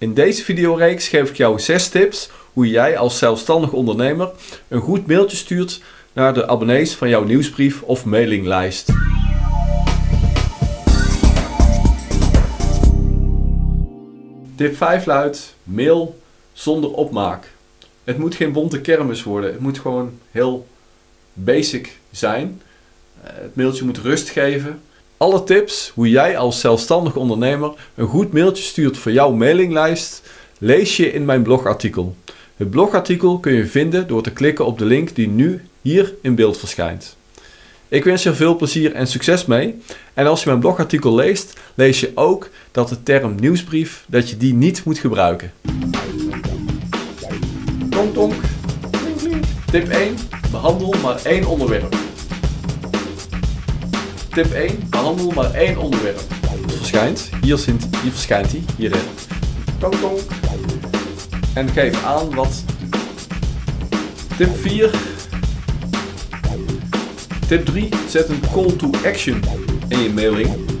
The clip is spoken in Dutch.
In deze videoreeks geef ik jou 6 tips hoe jij als zelfstandig ondernemer een goed mailtje stuurt naar de abonnees van jouw nieuwsbrief of mailinglijst. Tip 5 luidt: mail zonder opmaak. Het moet geen bonte kermis worden. Het moet gewoon heel basic zijn. Eh, het mailtje moet rust geven. Alle tips hoe jij als zelfstandig ondernemer een goed mailtje stuurt voor jouw mailinglijst lees je in mijn blogartikel. Het blogartikel kun je vinden door te klikken op de link die nu hier in beeld verschijnt. Ik wens je veel plezier en succes mee. En als je mijn blogartikel leest, lees je ook dat de term nieuwsbrief dat je die niet moet gebruiken. Tonk. Tip 1. Behandel maar één onderwerp. Tip 1. Behandel maar één onderwerp. Het verschijnt. Hier, hier verschijnt hij. Hierin. Tonk tonk. En geef aan wat. Tip 4. Tip 3. Zet een call to action in je mailing.